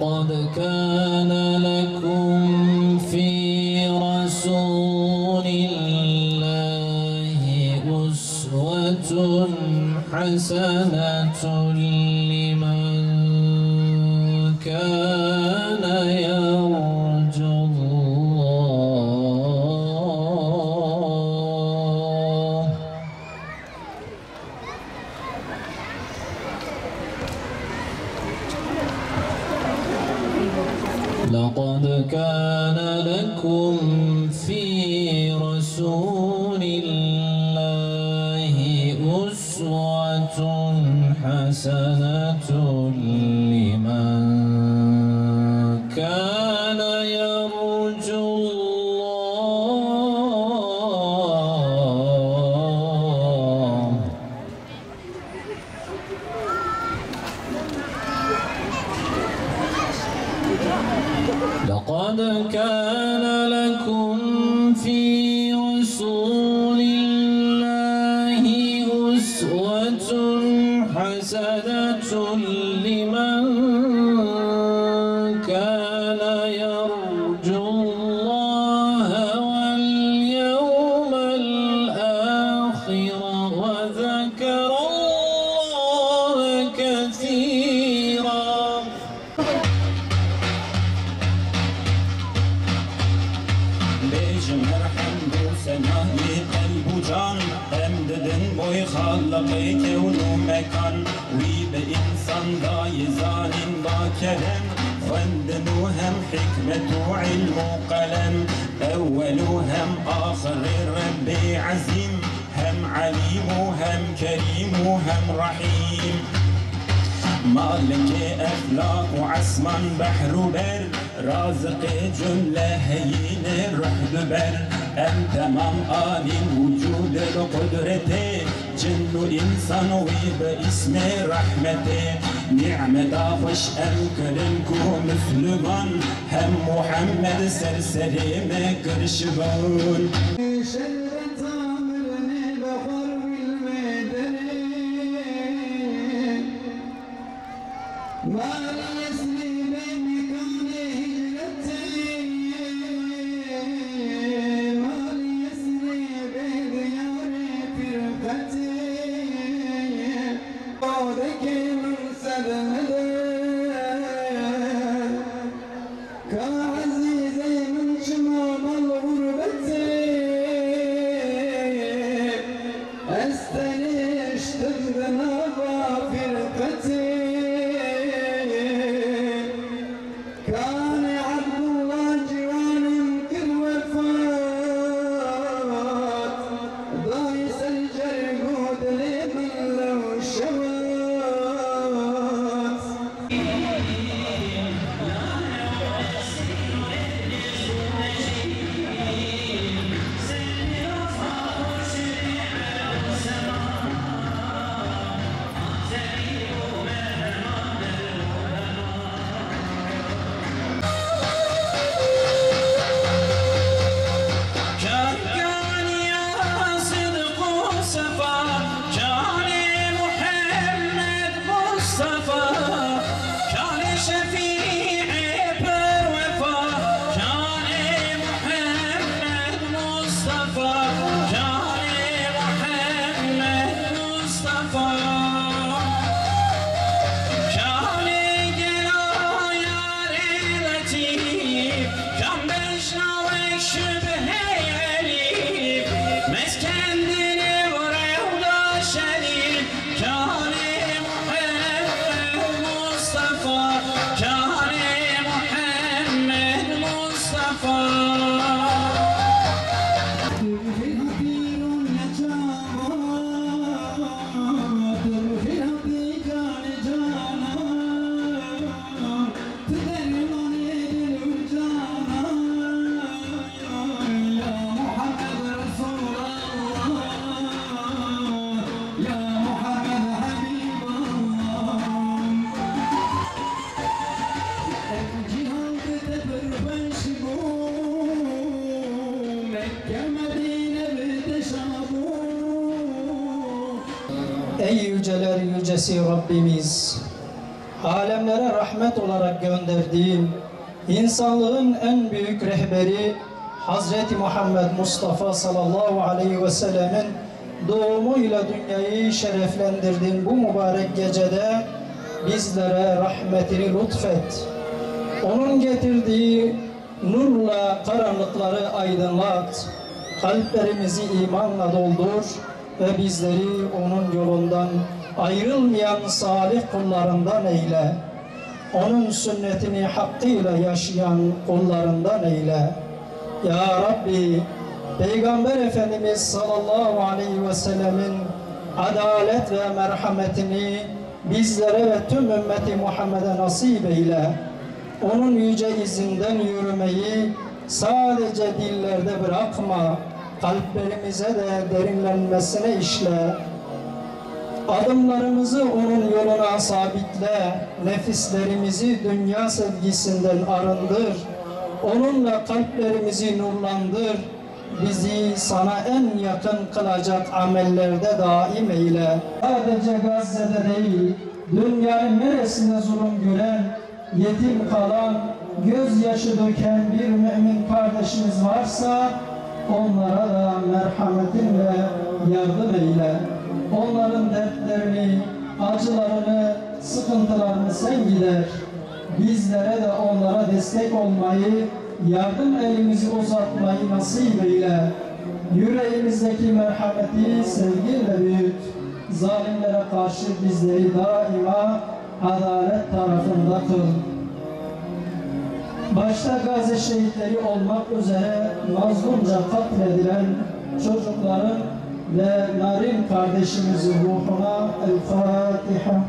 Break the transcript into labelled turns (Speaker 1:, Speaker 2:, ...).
Speaker 1: لقد كان لكم في رسول الله أسوة حسنة كان لكم في رسول الله أسوة حسنة. قد كان
Speaker 2: Bejim her hamdu senayi kalbu can Hem dedin boy halakı kevnu mekan Vi be insan da zanin da kerem Fendenu hem hikmetu ilmu kalem Evvelu hem ahiri Rabbi azim Hem alimu hem kerimu hem rahim مالك أفلاك وعسمان بحر بر
Speaker 3: razık cümle heyine rahmü ber En tamam alim vücudu kudreti. Cinnu insan ve ismi rahmeti. Ni'me dafiş en kerim ku Müslüman. Hem Muhammed serseri me kırşıvan God.
Speaker 4: 감사합니다. Yücesi Rabbimiz! Alemlere rahmet olarak gönderdiğin, insanlığın en büyük rehberi Hazreti Muhammed Mustafa sallallahu aleyhi ve sellemin doğumuyla dünyayı şereflendirdiğin bu mübarek gecede bizlere rahmetini lütfet. Onun getirdiği nurla karanlıkları aydınlat. Kalplerimizi imanla doldur ve bizleri onun yolundan ayrılmayan salih kullarından eyle. Onun sünnetini hakkıyla yaşayan kullarından eyle. Ya Rabbi, Peygamber Efendimiz sallallahu aleyhi ve sellemin adalet ve merhametini bizlere ve tüm ümmeti Muhammed'e nasip eyle. Onun yüce izinden yürümeyi sadece dillerde bırakma, kalplerimize de derinlenmesine işle. Adımlarımızı onun yoluna sabitle, nefislerimizi dünya sevgisinden arındır. Onunla kalplerimizi nurlandır. Bizi sana en yakın kılacak amellerde daim eyle. Sadece Gazze'de değil, dünyanın neresinde zulüm gören, yetim kalan, gözyaşı döken bir mümin kardeşimiz varsa onlara da merhametinle yardım eyle. Onların dertlerini, acılarını, sıkıntılarını sen gider. Bizlere de onlara destek olmayı, yardım elimizi uzatmayı nasip eyle. Yüreğimizdeki merhameti sevgiyle büyüt. Zalimlere karşı bizleri daima adalet tarafında kıl. Başta Gazze şehitleri olmak üzere mazlumca katledilen çocukların لنرم قردش مزهوحنا الفاتحة.